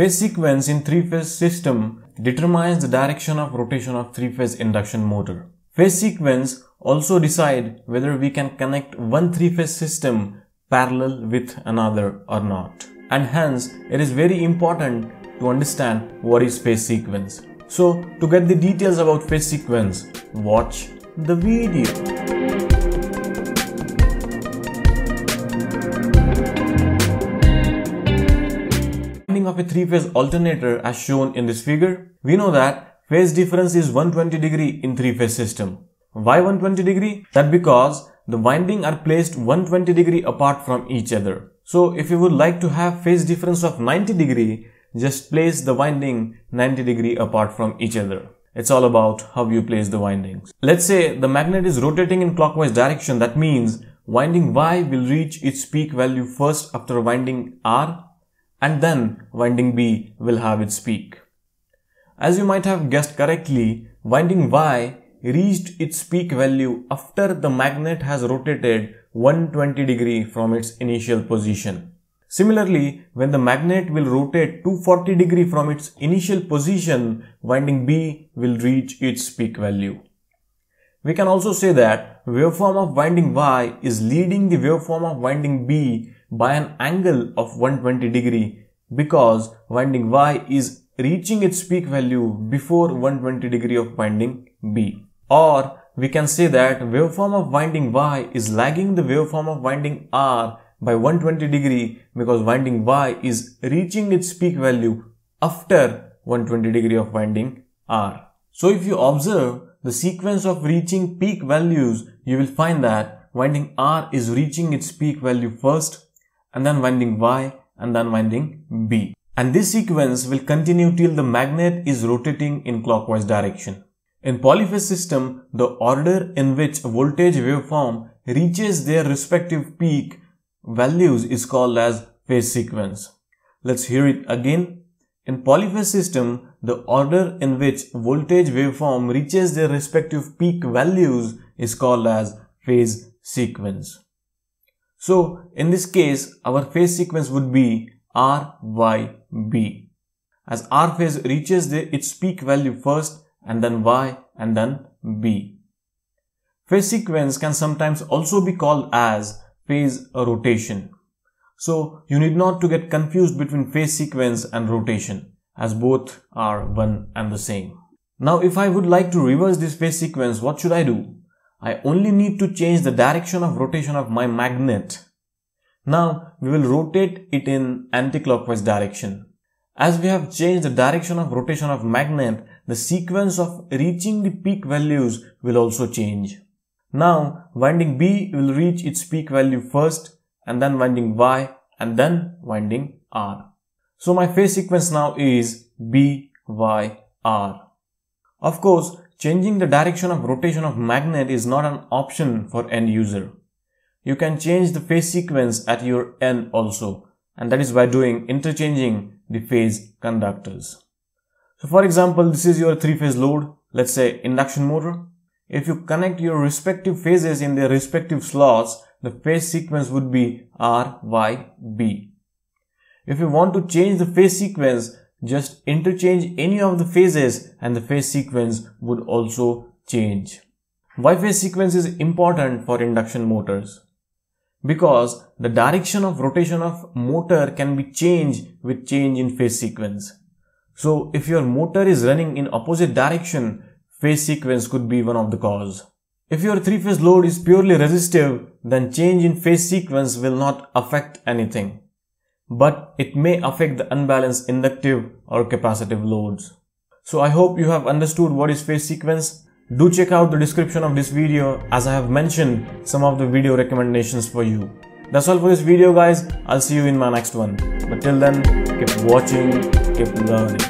Phase sequence in three-phase system determines the direction of rotation of three-phase induction motor. Phase sequence also decide whether we can connect one three-phase system parallel with another or not. And hence, it is very important to understand what is phase sequence. So, to get the details about phase sequence, watch the video. Of a three-phase alternator as shown in this figure, we know that phase difference is 120 degree in three-phase system. Why 120 degree? That because the winding are placed 120 degree apart from each other. So if you would like to have phase difference of 90 degree, just place the winding 90 degree apart from each other. It's all about how you place the windings. Let's say the magnet is rotating in clockwise direction. That means winding Y will reach its peak value first after winding R and then winding B will have its peak. As you might have guessed correctly, winding Y reached its peak value after the magnet has rotated 120 degree from its initial position. Similarly, when the magnet will rotate 240 degree from its initial position, winding B will reach its peak value. We can also say that waveform of winding Y is leading the waveform of winding B by an angle of 120 degree because winding Y is reaching its peak value before 120 degree of winding B. Or we can say that waveform of winding Y is lagging the waveform of winding R by 120 degree because winding Y is reaching its peak value after 120 degree of winding R. So if you observe the sequence of reaching peak values, you will find that winding R is reaching its peak value first and then winding Y and then winding B. And this sequence will continue till the magnet is rotating in clockwise direction. In polyphase system, the order in which voltage waveform reaches their respective peak values is called as phase sequence. Let's hear it again. In polyphase system, the order in which voltage waveform reaches their respective peak values is called as phase sequence. So in this case, our phase sequence would be R, Y, B. As R phase reaches the, its peak value first and then Y and then B. Phase sequence can sometimes also be called as phase rotation. So you need not to get confused between phase sequence and rotation as both are one and the same. Now if I would like to reverse this phase sequence, what should I do? I only need to change the direction of rotation of my magnet. Now we will rotate it in anticlockwise direction. As we have changed the direction of rotation of magnet, the sequence of reaching the peak values will also change. Now winding B will reach its peak value first and then winding Y and then winding R. So my phase sequence now is B, Y, R. Of course, Changing the direction of rotation of magnet is not an option for end user. You can change the phase sequence at your end also and that is by doing interchanging the phase conductors. So for example, this is your three phase load, let's say induction motor. If you connect your respective phases in their respective slots, the phase sequence would be R, Y, B. If you want to change the phase sequence, just interchange any of the phases and the phase sequence would also change. Why phase sequence is important for induction motors? Because the direction of rotation of motor can be changed with change in phase sequence. So if your motor is running in opposite direction, phase sequence could be one of the cause. If your three-phase load is purely resistive, then change in phase sequence will not affect anything but it may affect the unbalanced inductive or capacitive loads. So I hope you have understood what is phase sequence. Do check out the description of this video as I have mentioned some of the video recommendations for you. That's all for this video guys. I'll see you in my next one. But till then, keep watching, keep learning.